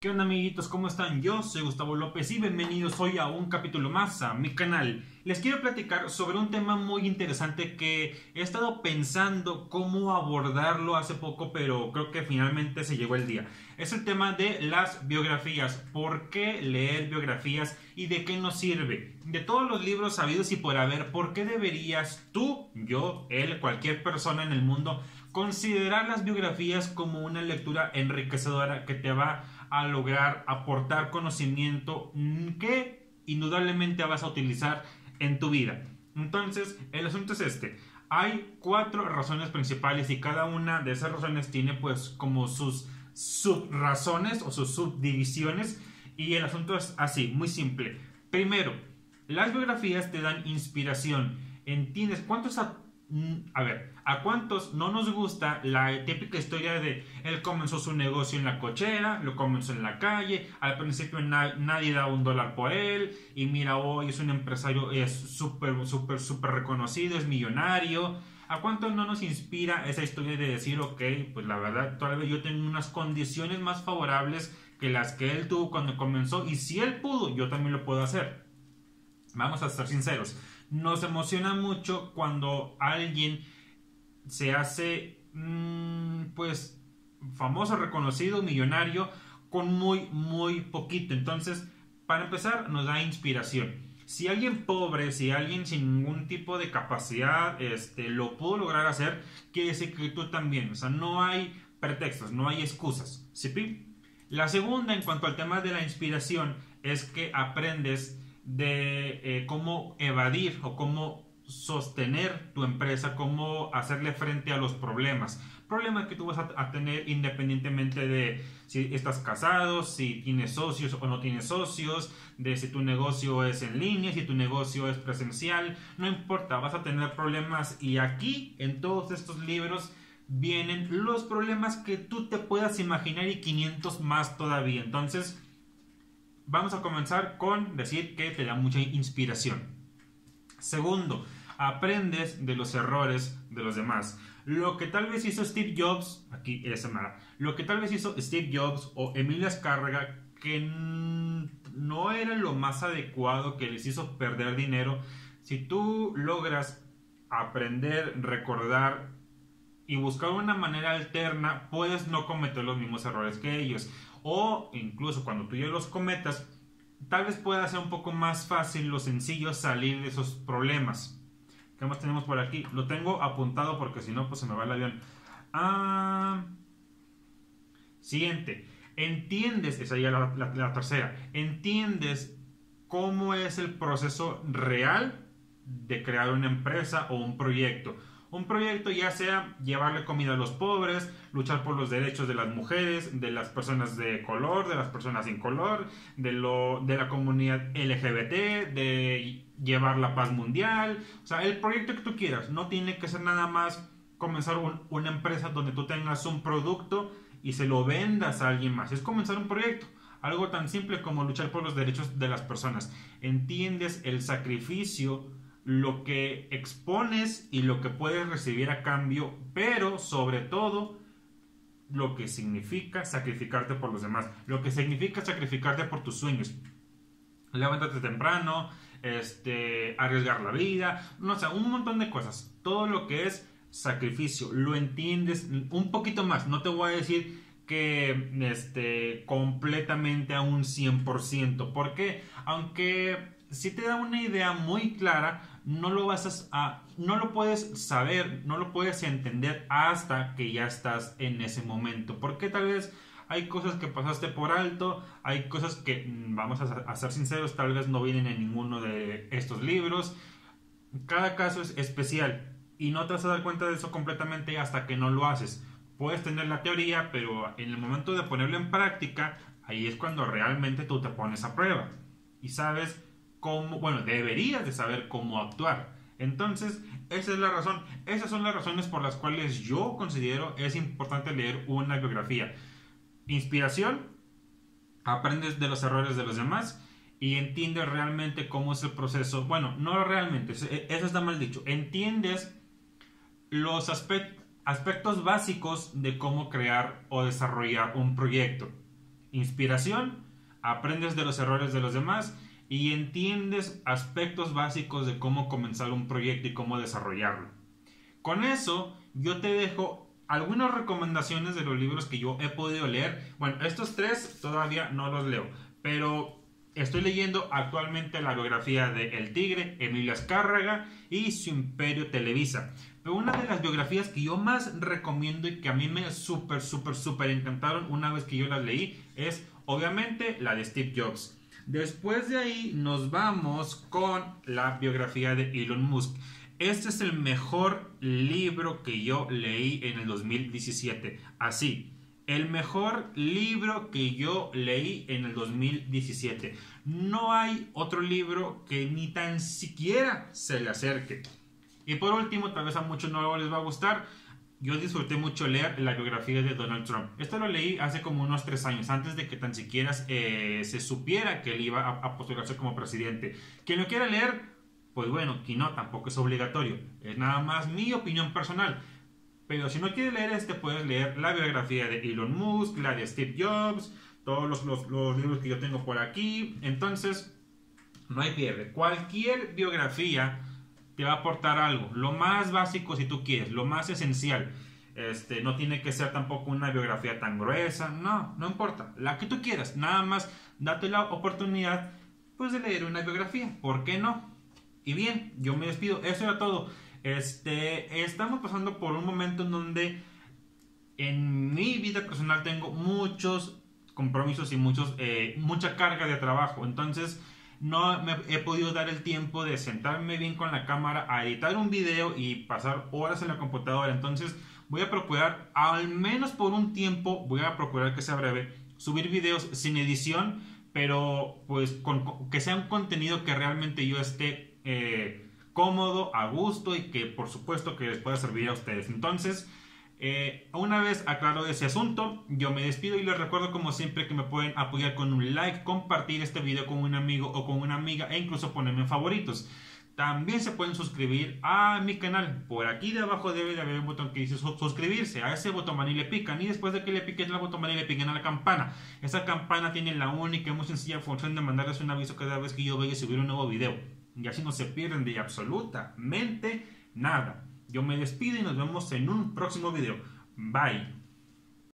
¿Qué onda amiguitos? ¿Cómo están? Yo soy Gustavo López y bienvenidos hoy a un capítulo más a mi canal. Les quiero platicar sobre un tema muy interesante que he estado pensando cómo abordarlo hace poco, pero creo que finalmente se llegó el día. Es el tema de las biografías. ¿Por qué leer biografías y de qué nos sirve? De todos los libros sabidos y por haber, ¿por qué deberías tú, yo, él, cualquier persona en el mundo considerar las biografías como una lectura enriquecedora que te va a lograr aportar conocimiento que indudablemente vas a utilizar en tu vida. Entonces, el asunto es este. Hay cuatro razones principales y cada una de esas razones tiene pues como sus subrazones o sus subdivisiones y el asunto es así, muy simple. Primero, las biografías te dan inspiración. ¿Entiendes? ¿Cuántos a ver, ¿a cuántos no nos gusta la típica historia de él comenzó su negocio en la cochera, lo comenzó en la calle, al principio nadie da un dólar por él y mira hoy es un empresario, es súper, súper, súper reconocido, es millonario. ¿A cuántos no nos inspira esa historia de decir, ok, pues la verdad, todavía yo tengo unas condiciones más favorables que las que él tuvo cuando comenzó y si él pudo, yo también lo puedo hacer? Vamos a ser sinceros nos emociona mucho cuando alguien se hace, mm, pues, famoso, reconocido, millonario, con muy, muy poquito. Entonces, para empezar, nos da inspiración. Si alguien pobre, si alguien sin ningún tipo de capacidad, este, lo pudo lograr hacer, quiere decir que tú también. O sea, no hay pretextos, no hay excusas. ¿Sí? La segunda, en cuanto al tema de la inspiración, es que aprendes de eh, cómo evadir o cómo sostener tu empresa, cómo hacerle frente a los problemas. Problemas que tú vas a, tener independientemente de si estás casado, si tienes socios o no tienes socios, de si tu negocio es en línea, si tu negocio es presencial, no importa, vas a tener problemas y aquí en todos estos libros vienen los problemas que tú te puedas imaginar y 500 más todavía. Entonces, vamos a comenzar con decir que te da mucha inspiración. Segundo, aprendes de los errores de los demás. Lo que tal vez hizo Steve Jobs, aquí es lo que tal vez hizo Steve Jobs o Emilia Escárraga, que no era lo más adecuado que les hizo perder dinero, si tú logras aprender, recordar y buscar una manera alterna, puedes no cometer los mismos errores que ellos o incluso cuando tú ya los cometas, tal vez pueda ser un poco más fácil o sencillo salir de esos problemas. ¿Qué más tenemos por aquí? Lo tengo apuntado porque si no, pues se me va el avión. Ah, siguiente. Entiendes, esa ya la tercera, entiendes cómo es el proceso real de crear una empresa o un proyecto. Un proyecto ya sea llevarle comida a los pobres, luchar por los derechos de las mujeres, de las personas de color, de las personas sin color, de, lo, de la comunidad LGBT, de llevar la paz mundial. O sea, el proyecto que tú quieras. No tiene que ser nada más comenzar una empresa donde tú tengas un producto y se lo vendas a alguien más. Es comenzar un proyecto. Algo tan simple como luchar por los derechos de las personas. Entiendes el sacrificio lo que expones y lo que puedes recibir a cambio, pero sobre todo lo que significa sacrificarte por los demás, lo que significa sacrificarte por tus sueños. Levántate temprano, este, arriesgar la vida, no sé, un montón de cosas. Todo lo que es sacrificio, lo entiendes un poquito más. No te voy a decir que este, completamente a un 100%, porque aunque si te da una idea muy clara, no lo vas a, no lo puedes saber, no lo puedes entender hasta que ya estás en ese momento. Porque tal vez hay cosas que pasaste por alto, hay cosas que, mm, vamos a, ser sinceros, tal vez no vienen en ninguno de estos libros. Cada caso es especial y no te vas a dar cuenta de eso completamente hasta que no lo haces. Puedes tener la teoría, pero en el momento de ponerlo en práctica, ahí es cuando realmente tú te pones a prueba y sabes bueno, deberías de saber cómo actuar. Entonces, esa es la razón. Esas son las razones por las cuales yo considero es importante leer una biografía. Inspiración, aprendes de los errores de los demás y entiendes realmente cómo es el proceso. Bueno, no realmente, eso está mal dicho. Entiendes los aspectos básicos de cómo crear o desarrollar un proyecto. inspiración, aprendes de los errores de los demás y entiendes aspectos básicos de cómo comenzar un proyecto y cómo desarrollarlo. Con eso, yo te dejo algunas recomendaciones de los libros que yo he podido leer. Bueno, estos tres todavía no los leo, pero estoy leyendo actualmente la biografía de El Tigre, Emilio Azcárraga y Su Imperio Televisa. Pero una de las biografías que yo más recomiendo y que a mí me súper, súper, súper encantaron una vez que yo las leí es obviamente la de Steve Jobs. Después de ahí nos vamos con la biografía de Elon Musk. Este es el mejor libro que yo leí en el 2017. Así, el mejor libro que yo leí en el 2017. No hay otro libro que ni tan siquiera se le acerque. Y por último, tal vez a muchos no les va a gustar, yo disfruté mucho leer la biografía de Donald Trump. Esto lo leí hace como unos tres años, antes de que tan siquiera eh, se supiera que él iba a, postularse como presidente. Quien lo quiera leer, pues bueno, quien no, tampoco es obligatorio. Es nada más mi opinión personal. Pero si no quieres leer este, puedes leer la biografía de Elon Musk, la de Steve Jobs, todos los, los, los libros que yo tengo por aquí. Entonces, no hay pierde. Cualquier biografía te va a aportar algo. Lo más básico si tú quieres, lo más esencial. Este, no tiene que ser tampoco una biografía tan gruesa, no, no importa, la que tú quieras, nada más date la oportunidad pues de leer una biografía, ¿por qué no? Y bien, yo me despido, eso era todo. Este, estamos pasando por un momento en donde en mi vida personal tengo muchos compromisos y muchos, eh, mucha carga de trabajo, entonces no me he podido dar el tiempo de sentarme bien con la cámara a editar un video y pasar horas en la computadora. Entonces voy a procurar, al menos por un tiempo, voy a procurar que sea breve, subir videos sin edición, pero pues con, que sea un contenido que realmente yo esté eh, cómodo, a gusto y que por supuesto que les pueda servir a ustedes. Entonces, eh, una vez aclarado ese asunto, yo me despido y les recuerdo como siempre que me pueden apoyar con un like, compartir este video con un amigo o con una amiga e incluso ponerme en favoritos. También se pueden suscribir a mi canal. Por aquí de abajo debe de haber un botón que dice suscribirse. A ese botón y le pican. Y después de que le piquen la botón y le piquen a la campana. Esa campana tiene la única y muy sencilla función de mandarles un aviso cada vez que yo vaya a subir un nuevo video. Y así no se pierden de absolutamente nada. Yo me despido y nos vemos en un próximo video. Bye.